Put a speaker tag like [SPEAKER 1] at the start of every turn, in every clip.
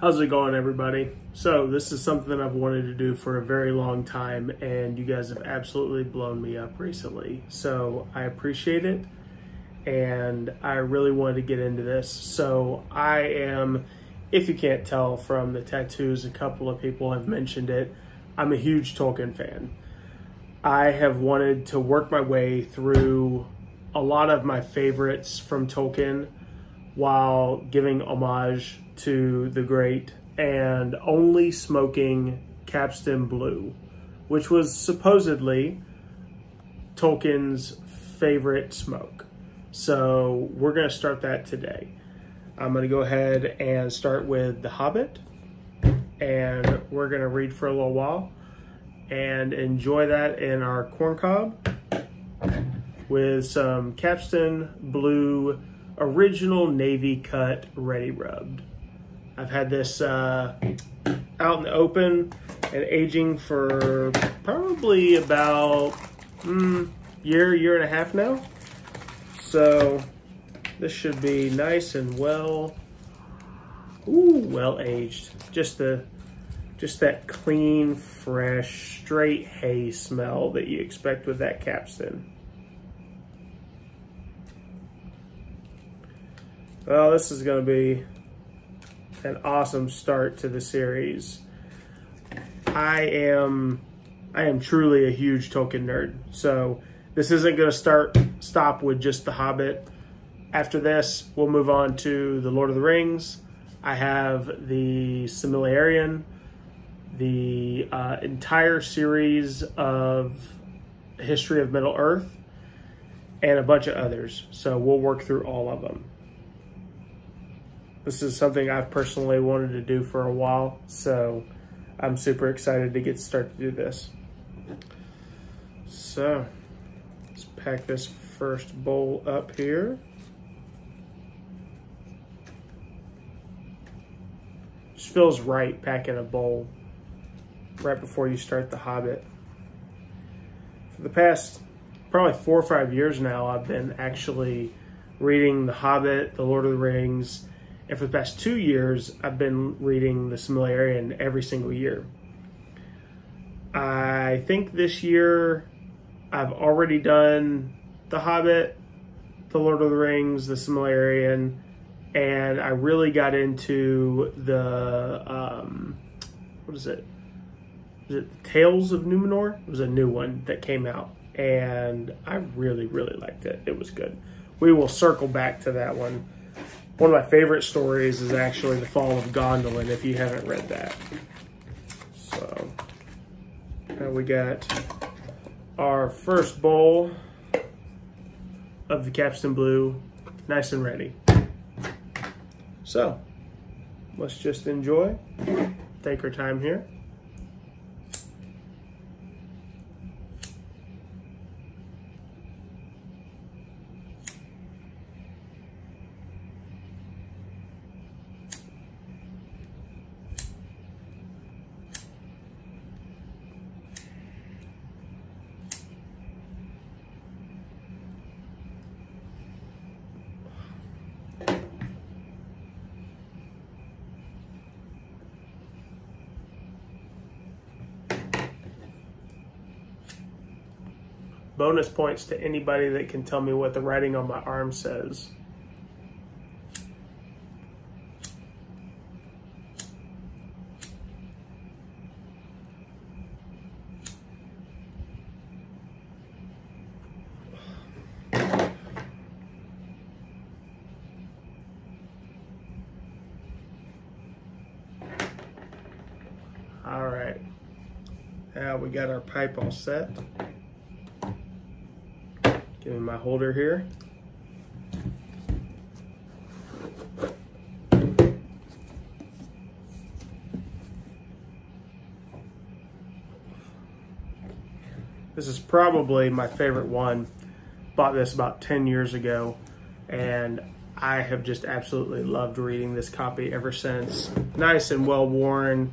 [SPEAKER 1] How's it going, everybody? So, this is something I've wanted to do for a very long time, and you guys have absolutely blown me up recently. So, I appreciate it, and I really wanted to get into this. So, I am, if you can't tell from the tattoos, a couple of people have mentioned it, I'm a huge Tolkien fan. I have wanted to work my way through a lot of my favorites from Tolkien while giving homage to the great and only smoking Capstan Blue, which was supposedly Tolkien's favorite smoke. So we're going to start that today. I'm going to go ahead and start with The Hobbit, and we're going to read for a little while and enjoy that in our corn cob with some Capstan Blue original Navy cut ready rubbed. I've had this uh, out in the open and aging for probably about mm, year, year and a half now. So this should be nice and well, ooh, well aged. Just the, just that clean, fresh, straight hay smell that you expect with that capstan. Well, this is going to be an awesome start to the series. I am I am truly a huge Tolkien nerd. So this isn't going to start stop with just The Hobbit. After this, we'll move on to The Lord of the Rings. I have the Silmarillion, the uh, entire series of History of Middle Earth, and a bunch of others. So we'll work through all of them. This is something I've personally wanted to do for a while, so I'm super excited to get started to do this. So, let's pack this first bowl up here. Just feels right packing a bowl right before you start The Hobbit. For the past probably four or five years now, I've been actually reading The Hobbit, The Lord of the Rings, and for the past two years, I've been reading The Silmarillion every single year. I think this year I've already done The Hobbit, The Lord of the Rings, The Silmarillion, and I really got into the, um, what is it? Is it Tales of Numenor? It was a new one that came out, and I really, really liked it. It was good. We will circle back to that one one of my favorite stories is actually The Fall of Gondolin, if you haven't read that. So, now we got our first bowl of the Capstan Blue, nice and ready. So, let's just enjoy, take our time here. Bonus points to anybody that can tell me what the writing on my arm says. All right. Now we got our pipe all set. Give me my holder here. This is probably my favorite one. Bought this about 10 years ago and I have just absolutely loved reading this copy ever since. Nice and well worn,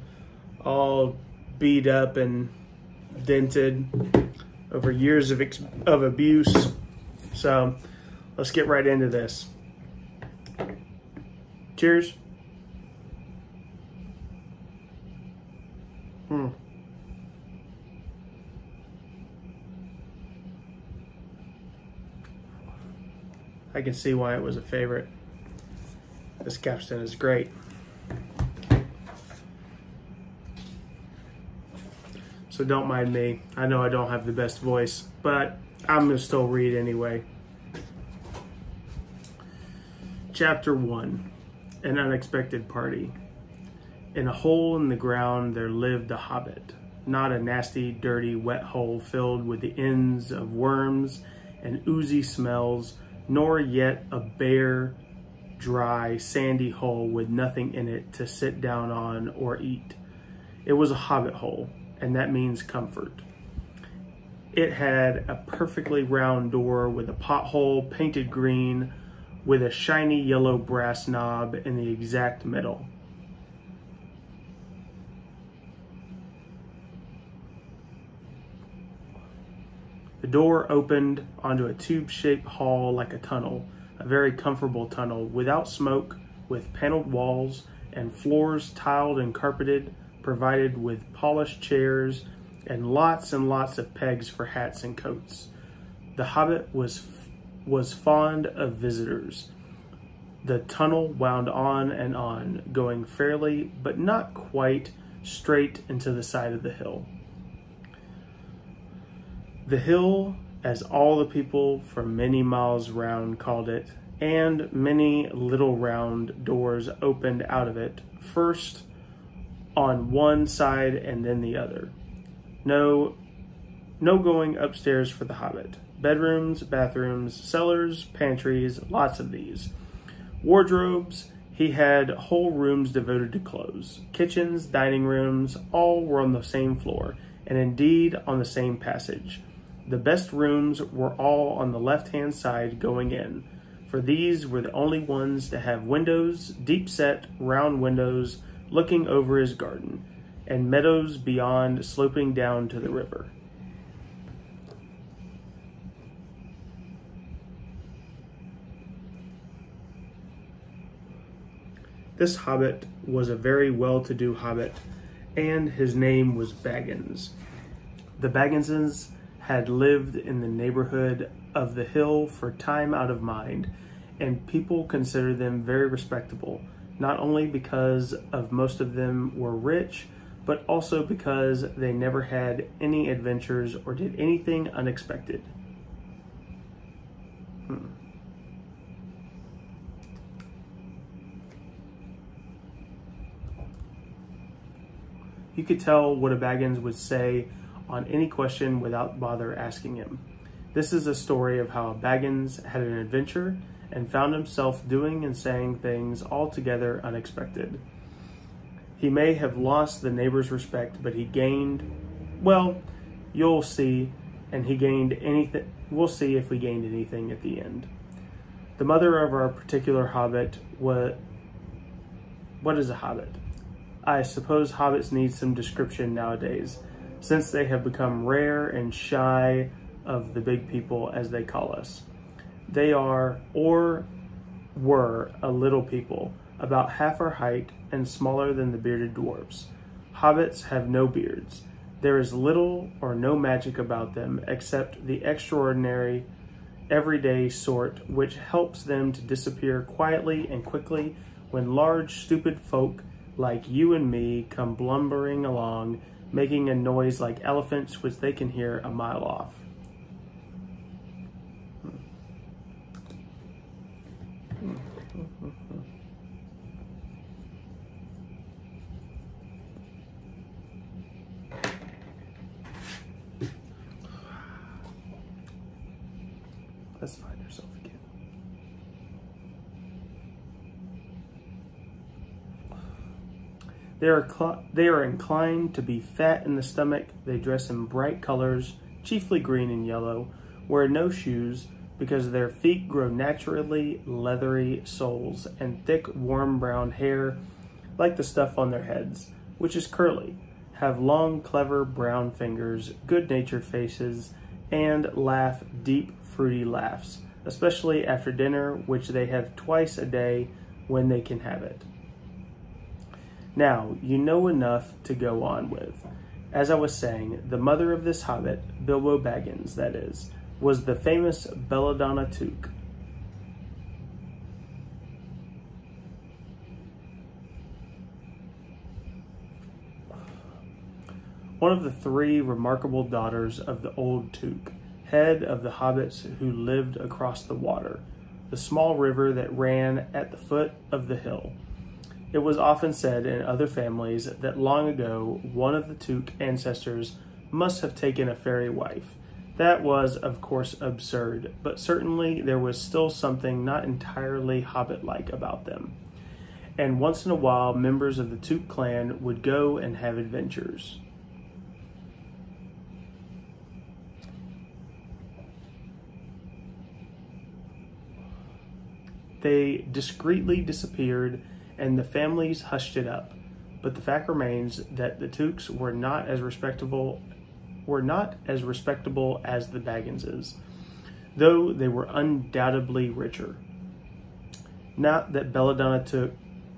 [SPEAKER 1] all beat up and dented over years of, of abuse. So let's get right into this. Cheers. Hmm. I can see why it was a favorite. This capstan is great. So don't mind me. I know I don't have the best voice, but I'm going to still read anyway. Chapter 1 An Unexpected Party. In a hole in the ground there lived a hobbit, not a nasty, dirty, wet hole filled with the ends of worms and oozy smells, nor yet a bare, dry, sandy hole with nothing in it to sit down on or eat. It was a hobbit hole, and that means comfort. It had a perfectly round door with a pothole painted green with a shiny yellow brass knob in the exact middle. The door opened onto a tube-shaped hall like a tunnel, a very comfortable tunnel without smoke, with paneled walls and floors tiled and carpeted, provided with polished chairs and lots and lots of pegs for hats and coats. The hobbit was was fond of visitors. The tunnel wound on and on, going fairly but not quite straight into the side of the hill. The hill, as all the people for many miles round called it, and many little round doors opened out of it, first on one side and then the other. No, no going upstairs for the hobbit. Bedrooms, bathrooms, cellars, pantries, lots of these. Wardrobes, he had whole rooms devoted to clothes. Kitchens, dining rooms, all were on the same floor, and indeed on the same passage. The best rooms were all on the left-hand side going in, for these were the only ones to have windows, deep-set, round windows, looking over his garden, and meadows beyond sloping down to the river. This hobbit was a very well-to-do hobbit, and his name was Baggins. The Bagginses had lived in the neighborhood of the hill for time out of mind, and people considered them very respectable, not only because of most of them were rich, but also because they never had any adventures or did anything unexpected. Hmm. You could tell what a Baggins would say on any question without bother asking him. This is a story of how Baggins had an adventure and found himself doing and saying things altogether unexpected. He may have lost the neighbor's respect, but he gained, well, you'll see, and he gained anything, we'll see if we gained anything at the end. The mother of our particular hobbit, what, what is a hobbit? I suppose hobbits need some description nowadays since they have become rare and shy of the big people as they call us. They are, or were, a little people, about half our height and smaller than the bearded dwarfs. Hobbits have no beards. There is little or no magic about them except the extraordinary, everyday sort which helps them to disappear quietly and quickly when large, stupid folk like you and me come blumbering along making a noise like elephants, which they can hear a mile off. Let's find ourselves again. They are, they are inclined to be fat in the stomach. They dress in bright colors, chiefly green and yellow, wear no shoes because their feet grow naturally leathery soles and thick warm brown hair like the stuff on their heads, which is curly, have long clever brown fingers, good-natured faces, and laugh deep fruity laughs, especially after dinner, which they have twice a day when they can have it. Now, you know enough to go on with. As I was saying, the mother of this hobbit, Bilbo Baggins, that is, was the famous Belladonna Took. One of the three remarkable daughters of the old Took, head of the hobbits who lived across the water, the small river that ran at the foot of the hill. It was often said in other families that long ago one of the Took ancestors must have taken a fairy wife. That was, of course, absurd, but certainly there was still something not entirely hobbit like about them. And once in a while, members of the Took clan would go and have adventures. They discreetly disappeared, and the families hushed it up. But the fact remains that the Tooks were not as respectable were not as respectable as the Bagginses, though they were undoubtedly richer. Not that Belladonna took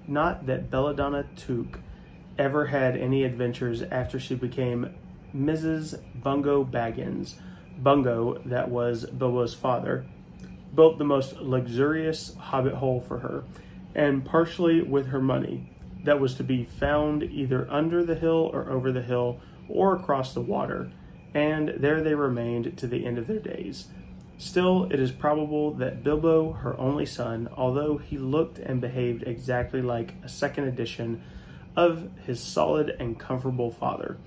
[SPEAKER 1] not that Belladonna Took ever had any adventures after she became Mrs. Bungo Baggins. Bungo, that was Bilbo's father, built the most luxurious hobbit hole for her, and partially with her money, that was to be found either under the hill or over the hill or across the water, and there they remained to the end of their days. Still, it is probable that Bilbo, her only son, although he looked and behaved exactly like a second edition of his solid and comfortable father,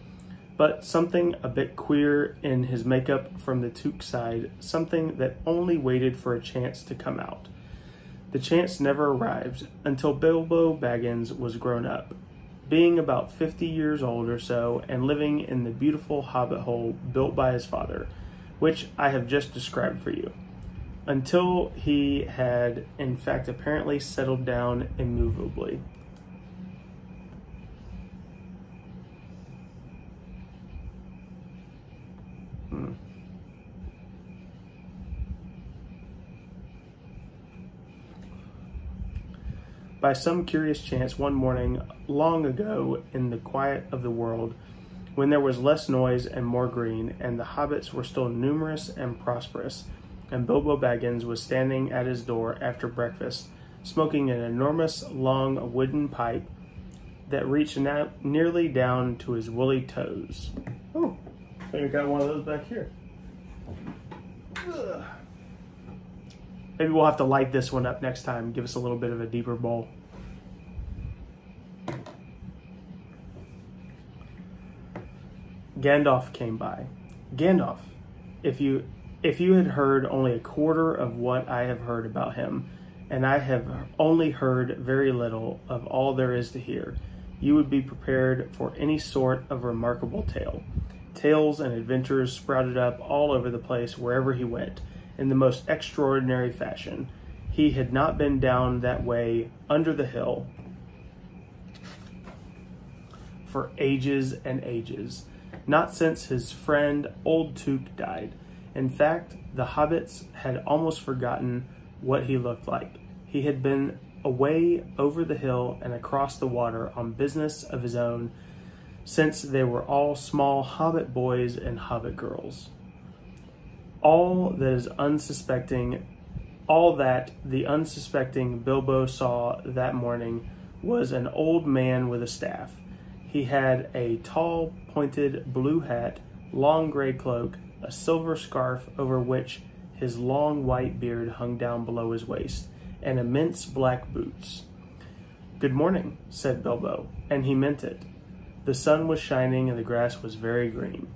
[SPEAKER 1] but something a bit queer in his makeup from the Took side, something that only waited for a chance to come out. The chance never arrived until Bilbo Baggins was grown up, being about 50 years old or so and living in the beautiful hobbit hole built by his father, which I have just described for you, until he had in fact apparently settled down immovably. By some curious chance, one morning, long ago in the quiet of the world, when there was less noise and more green, and the hobbits were still numerous and prosperous, and Bilbo Baggins was standing at his door after breakfast, smoking an enormous long wooden pipe that reached na- nearly down to his woolly toes. Oh, I think I got one of those back here. Ugh. Maybe we'll have to light this one up next time, give us a little bit of a deeper bowl. Gandalf came by. Gandalf, if you if you had heard only a quarter of what I have heard about him, and I have only heard very little of all there is to hear, you would be prepared for any sort of remarkable tale. Tales and adventures sprouted up all over the place wherever he went, in the most extraordinary fashion. He had not been down that way under the hill for ages and ages not since his friend Old Took died. In fact, the hobbits had almost forgotten what he looked like. He had been away over the hill and across the water on business of his own since they were all small hobbit boys and hobbit girls. All that is unsuspecting, all that the unsuspecting Bilbo saw that morning was an old man with a staff he had a tall, pointed blue hat, long gray cloak, a silver scarf over which his long white beard hung down below his waist, and immense black boots. Good morning, said Bilbo, and he meant it. The sun was shining and the grass was very green.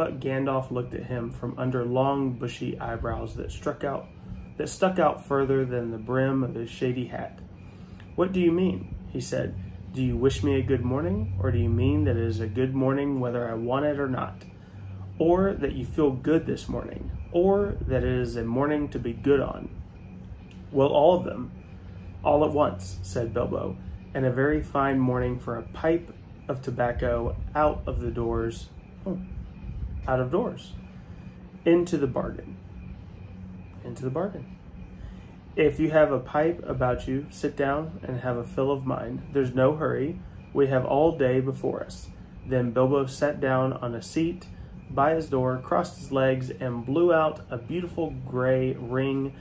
[SPEAKER 1] But Gandalf looked at him from under long, bushy eyebrows that struck out that stuck out further than the brim of his shady hat. What do you mean? he said. Do you wish me a good morning, or do you mean that it is a good morning whether I want it or not? Or that you feel good this morning, or that it is a morning to be good on? Well, all of them, all at once, said Bilbo, and a very fine morning for a pipe of tobacco out of the doors. Oh out of doors into the bargain. Into the bargain. If you have a pipe about you, sit down and have a fill of mine. There's no hurry. We have all day before us. Then Bilbo sat down on a seat by his door, crossed his legs, and blew out a beautiful gray ring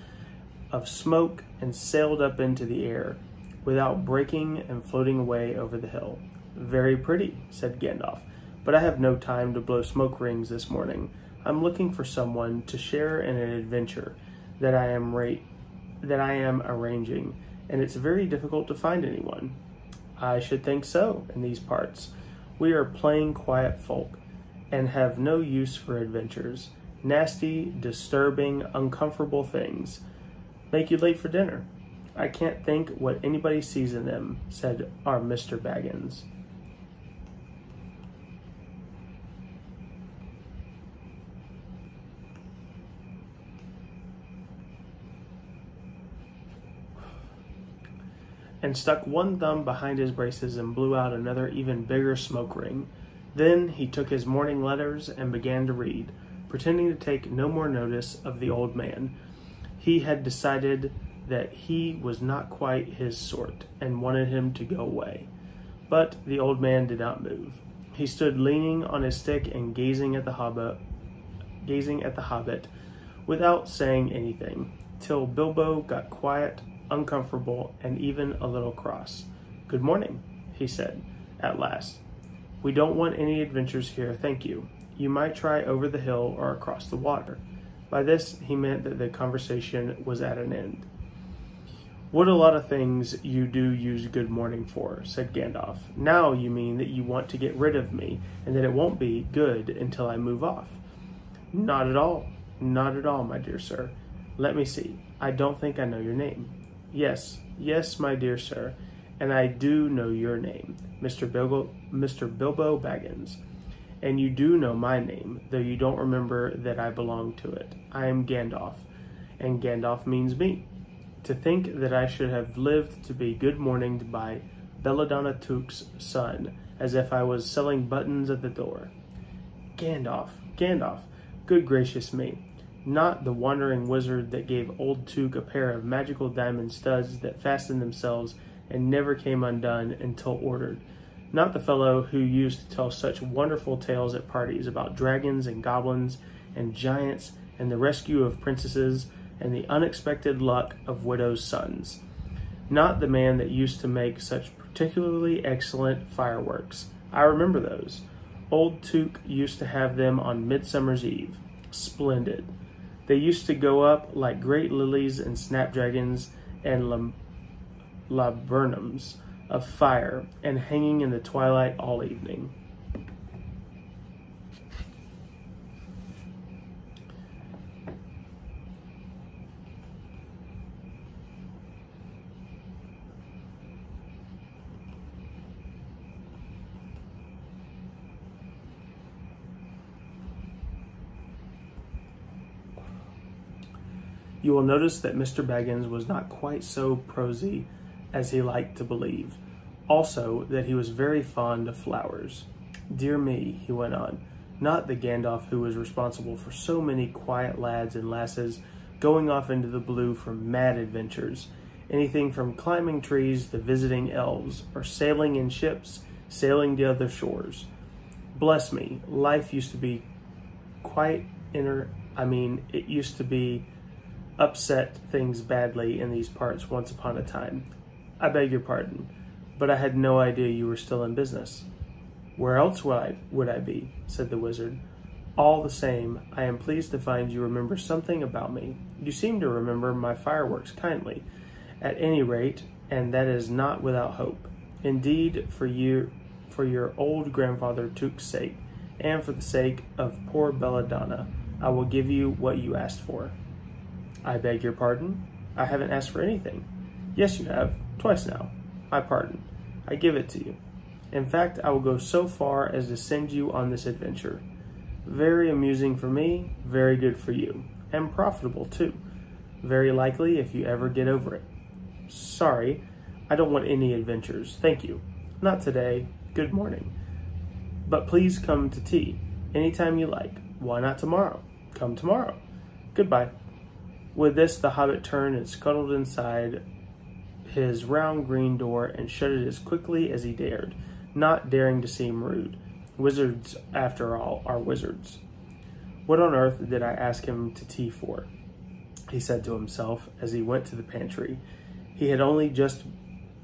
[SPEAKER 1] of smoke and sailed up into the air without breaking and floating away over the hill. Very pretty, said Gandalf, but I have no time to blow smoke rings this morning. I'm looking for someone to share in an adventure that I am that I am arranging, and it's very difficult to find anyone. I should think so in these parts. We are plain quiet folk and have no use for adventures. Nasty, disturbing, uncomfortable things. Make you late for dinner. I can't think what anybody sees in them, said our Mr. Baggins. And stuck one thumb behind his braces and blew out another even bigger smoke ring. Then he took his morning letters and began to read, pretending to take no more notice of the old man. He had decided that he was not quite his sort and wanted him to go away. But the old man did not move. He stood leaning on his stick and gazing at the hobbit, gazing at the hobbit without saying anything, till Bilbo got quiet uncomfortable, and even a little cross. Good morning, he said, at last. We don't want any adventures here, thank you. You might try over the hill or across the water. By this, he meant that the conversation was at an end. What a lot of things you do use good morning for, said Gandalf. Now you mean that you want to get rid of me, and that it won't be good until I move off. Not at all. Not at all, my dear sir. Let me see. I don't think I know your name. Yes, yes, my dear sir, and I do know your name, Mr. Bilbo, Mr. Bilbo Baggins. And you do know my name, though you don't remember that I belong to it. I am Gandalf, and Gandalf means me. To think that I should have lived to be good morninged by Belladonna Took's son, as if I was selling buttons at the door. Gandalf, Gandalf, good gracious me, not the wandering wizard that gave old Took a pair of magical diamond studs that fastened themselves and never came undone until ordered. Not the fellow who used to tell such wonderful tales at parties about dragons and goblins and giants and the rescue of princesses and the unexpected luck of widows' sons. Not the man that used to make such particularly excellent fireworks. I remember those. Old Took used to have them on Midsummer's Eve. Splendid. They used to go up like great lilies and snapdragons and laburnums of fire and hanging in the twilight all evening. You will notice that Mr. Baggins was not quite so prosy as he liked to believe. Also, that he was very fond of flowers. Dear me, he went on, not the Gandalf who was responsible for so many quiet lads and lasses going off into the blue for mad adventures, anything from climbing trees to visiting elves, or sailing in ships, sailing to other shores. Bless me, life used to be quite inner, I mean, it used to be upset things badly in these parts once upon a time. I beg your pardon, but I had no idea you were still in business. Where else would I, would I be? said the wizard. All the same, I am pleased to find you remember something about me. You seem to remember my fireworks kindly, at any rate, and that is not without hope. Indeed, for you, for your old grandfather Took's sake, and for the sake of poor Belladonna, I will give you what you asked for. I beg your pardon? I haven't asked for anything. Yes, you have. Twice now. My pardon. I give it to you. In fact, I will go so far as to send you on this adventure. Very amusing for me, very good for you, and profitable too. Very likely if you ever get over it. Sorry, I don't want any adventures. Thank you. Not today. Good morning. But please come to tea anytime you like. Why not tomorrow? Come tomorrow. Goodbye. With this, the hobbit turned and scuttled inside his round green door and shut it as quickly as he dared, not daring to seem rude. Wizards, after all, are wizards. What on earth did I ask him to tea for? He said to himself as he went to the pantry. He had only just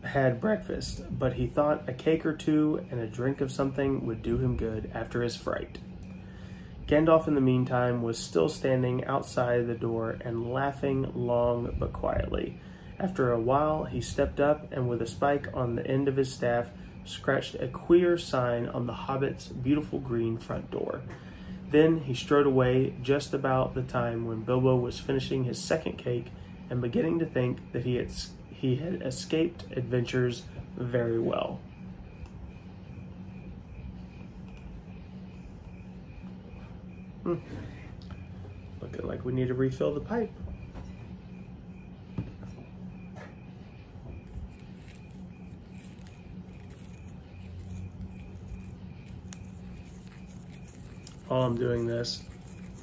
[SPEAKER 1] had breakfast, but he thought a cake or two and a drink of something would do him good after his fright. Gandalf, in the meantime, was still standing outside the door and laughing long but quietly. After a while, he stepped up and, with a spike on the end of his staff, scratched a queer sign on the hobbit's beautiful green front door. Then he strode away just about the time when Bilbo was finishing his second cake and beginning to think that he had, he had escaped adventures very well. Hmm. Looking like we need to refill the pipe. While I'm doing this,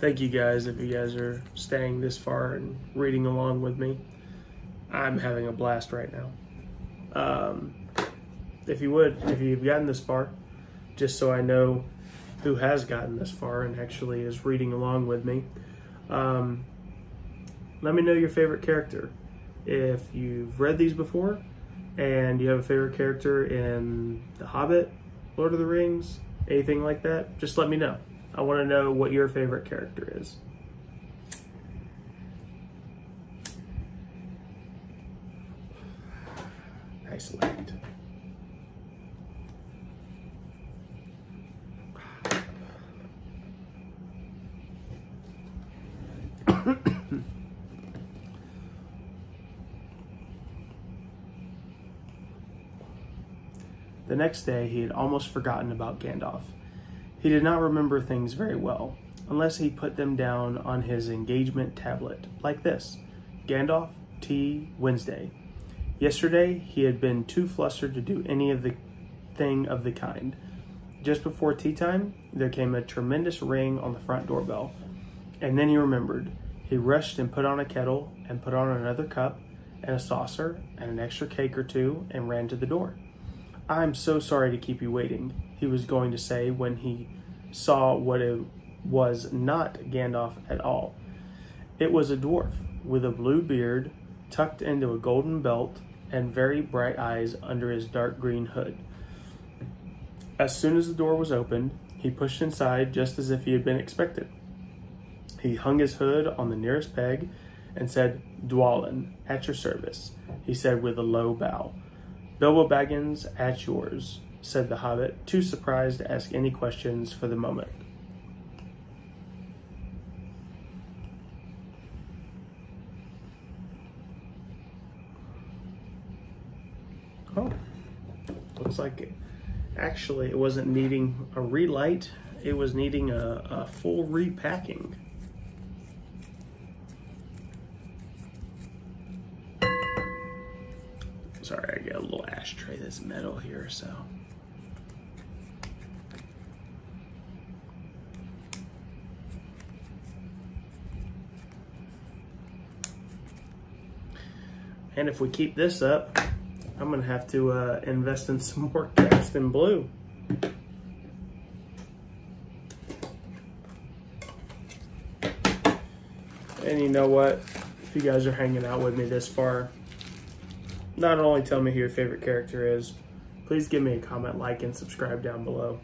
[SPEAKER 1] thank you guys if you guys are staying this far and reading along with me. I'm having a blast right now. Um, if you would, if you've gotten this far, just so I know who has gotten this far and actually is reading along with me. Um, let me know your favorite character. If you've read these before and you have a favorite character in The Hobbit, Lord of the Rings, anything like that, just let me know. I want to know what your favorite character is. Nice light. The next day, he had almost forgotten about Gandalf. He did not remember things very well, unless he put them down on his engagement tablet, like this Gandalf, Tea, Wednesday. Yesterday, he had been too flustered to do any of the thing of the kind. Just before tea time, there came a tremendous ring on the front doorbell, and then he remembered. He rushed and put on a kettle and put on another cup and a saucer and an extra cake or two and ran to the door. I'm so sorry to keep you waiting, he was going to say when he saw what it was not Gandalf at all. It was a dwarf with a blue beard tucked into a golden belt and very bright eyes under his dark green hood. As soon as the door was opened, he pushed inside just as if he had been expected. He hung his hood on the nearest peg and said, Dwalin, at your service, he said with a low bow. Bilbo Baggins, at yours, said the hobbit, too surprised to ask any questions for the moment. Oh, looks like actually it wasn't needing a relight, it was needing a, a full repacking. Sorry, I got a little ashtray that's metal here, so. And if we keep this up, I'm gonna have to uh, invest in some more Capstan Blue. And you know what? If you guys are hanging out with me this far, not only tell me who your favorite character is, please give me a comment, like, and subscribe down below.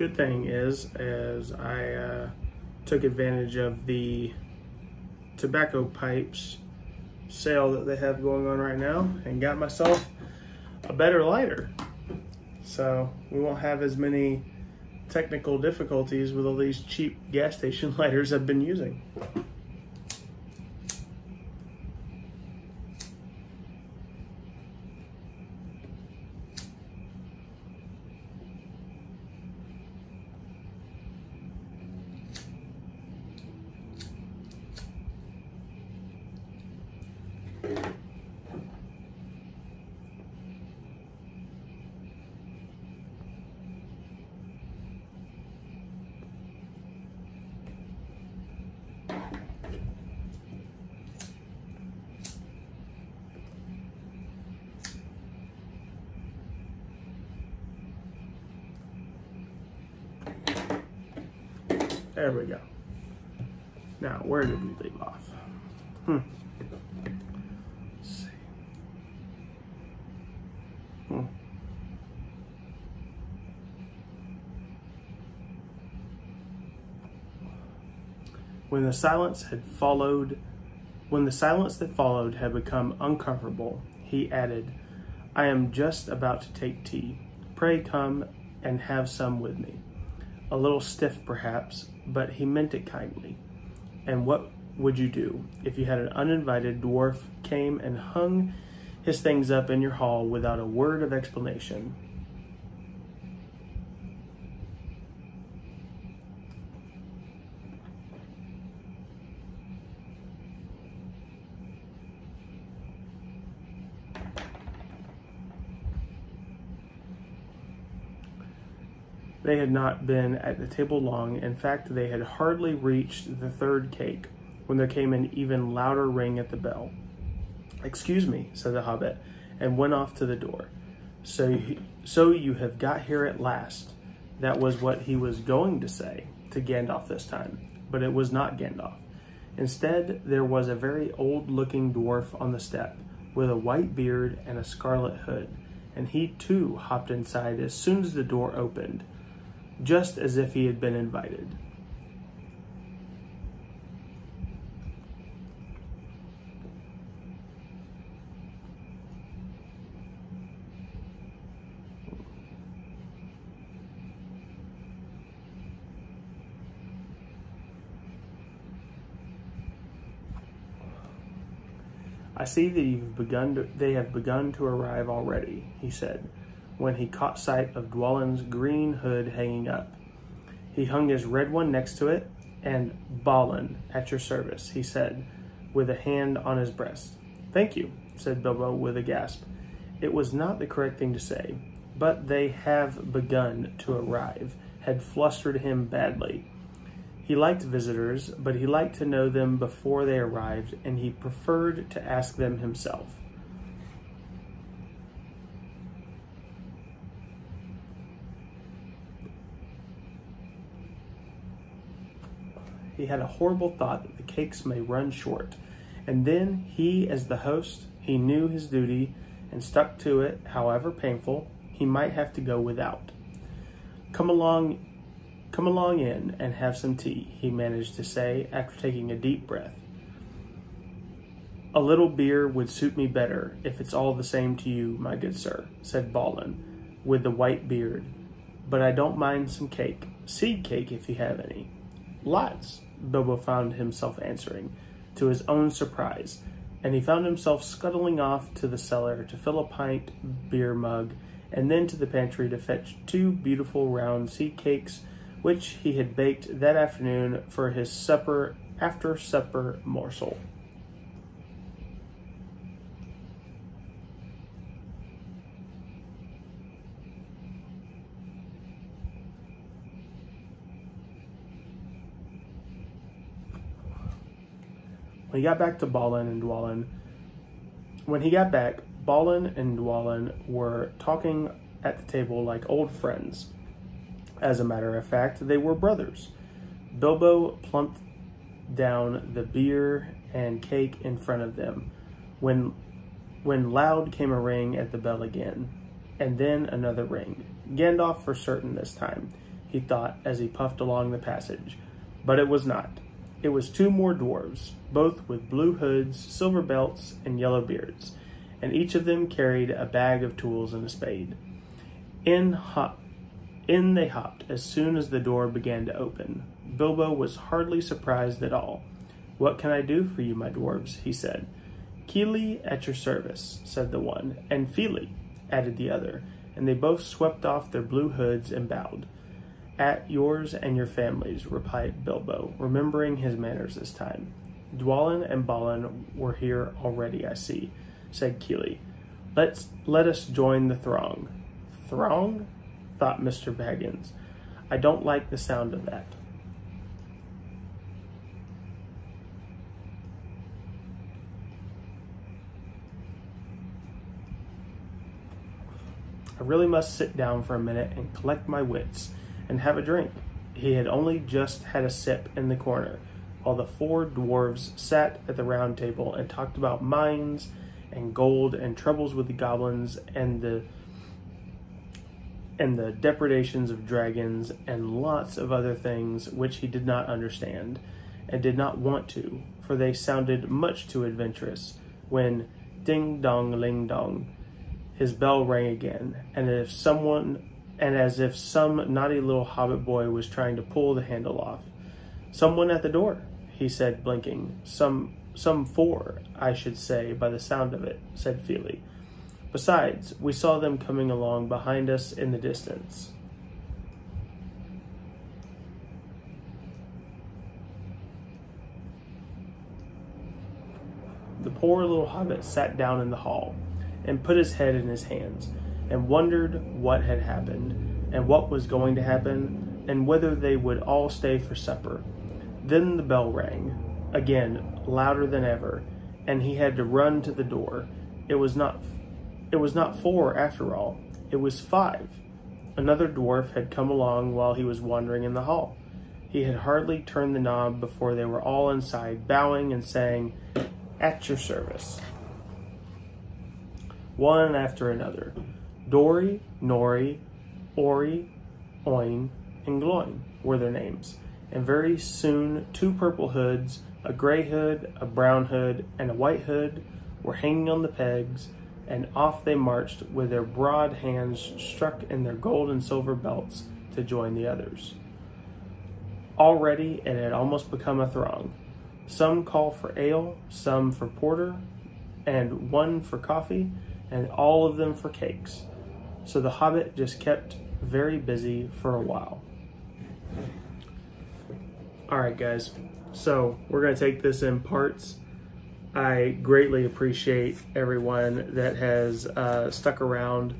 [SPEAKER 1] Good thing is, as I uh, took advantage of the tobacco pipes sale that they have going on right now and got myself a better lighter. So we won't have as many technical difficulties with all these cheap gas station lighters I've been using. There we go. Now, where did we leave off? Hmm. Let's see. Hmm. When the silence had followed, when the silence that followed had become uncomfortable, he added, I am just about to take tea. Pray come and have some with me. A little stiff, perhaps, but he meant it kindly. And what would you do if you had an uninvited dwarf came and hung his things up in your hall without a word of explanation? They had not been at the table long. In fact, they had hardly reached the third cake when there came an even louder ring at the bell. Excuse me, said the hobbit, and went off to the door. So, so you have got here at last. That was what he was going to say to Gandalf this time, but it was not Gandalf. Instead, there was a very old-looking dwarf on the step, with a white beard and a scarlet hood, and he too hopped inside as soon as the door opened just as if he had been invited. I see that you've begun to, they have begun to arrive already, he said when he caught sight of Dwalin's green hood hanging up. He hung his red one next to it, and Balin, at your service, he said, with a hand on his breast. Thank you, said Bilbo with a gasp. It was not the correct thing to say, but they have begun to arrive, had flustered him badly. He liked visitors, but he liked to know them before they arrived, and he preferred to ask them himself. He had a horrible thought that the cakes may run short. And then he, as the host, he knew his duty and stuck to it, however painful, he might have to go without. Come along, come along in and have some tea, he managed to say after taking a deep breath. A little beer would suit me better, if it's all the same to you, my good sir, said Balin, with the white beard. But I don't mind some cake, seed cake if you have any. Lots, Bilbo found himself answering, to his own surprise, and he found himself scuttling off to the cellar to fill a pint beer mug, and then to the pantry to fetch two beautiful round seed cakes, which he had baked that afternoon for his supper after supper morsel. When he got back to Balin and Dwalin, when he got back, Balin and Dwalin were talking at the table like old friends. As a matter of fact, they were brothers. Bilbo plumped down the beer and cake in front of them when when loud came a ring at the bell again. and then another ring. Gandalf for certain this time, he thought as he puffed along the passage. But it was not. It was two more dwarves, both with blue hoods, silver belts, and yellow beards, and each of them carried a bag of tools and a spade. In, hop, in they hopped as soon as the door began to open. Bilbo was hardly surprised at all. What can I do for you, my dwarves? he said. Kili at your service, said the one, and Fili, added the other, and they both swept off their blue hoods and bowed. At yours and your family's, replied Bilbo, remembering his manners this time. Dwalin and Balin were here already, I see, said Kili. Let's let us join the throng. Throng? thought Mr. Baggins. I don't like the sound of that. I really must sit down for a minute and collect my wits and have a drink. He had only just had a sip in the corner, while the four dwarves sat at the round table and talked about mines and gold and troubles with the goblins and the and the depredations of dragons and lots of other things which he did not understand and did not want to, for they sounded much too adventurous when ding dong ling dong his bell rang again, and if someone and as if some naughty little hobbit boy was trying to pull the handle off. Someone at the door, he said, blinking. Some some four, I should say, by the sound of it, said Fili. Besides, we saw them coming along behind us in the distance. The poor little hobbit sat down in the hall and put his head in his hands and wondered what had happened and what was going to happen and whether they would all stay for supper. Then the bell rang, again louder than ever, and he had to run to the door. It was not it was not four after all. It was five. Another dwarf had come along while he was wandering in the hall. He had hardly turned the knob before they were all inside, bowing and saying, At your service one after another. Dori, Nori, Ori, Oin, and Gloin were their names, and very soon two purple hoods, a gray hood, a brown hood, and a white hood were hanging on the pegs, and off they marched with their broad hands struck in their gold and silver belts to join the others. Already it had almost become a throng. Some call for ale, some for porter, and one for coffee, and all of them for cakes. So the Hobbit just kept very busy for a while. All right, guys. So we're going to take this in parts. I greatly appreciate everyone that has uh, stuck around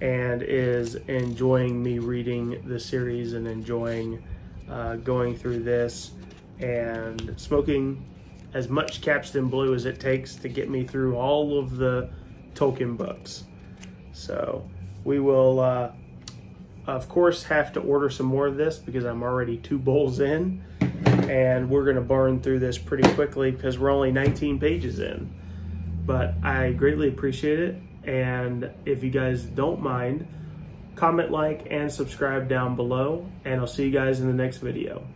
[SPEAKER 1] and is enjoying me reading the series and enjoying uh, going through this and smoking as much Capstan Blue as it takes to get me through all of the Tolkien books. So we will, uh, of course, have to order some more of this because I'm already two bowls in. And we're going to burn through this pretty quickly because we're only 19 pages in. But I greatly appreciate it. And if you guys don't mind, comment, like, and subscribe down below. And I'll see you guys in the next video.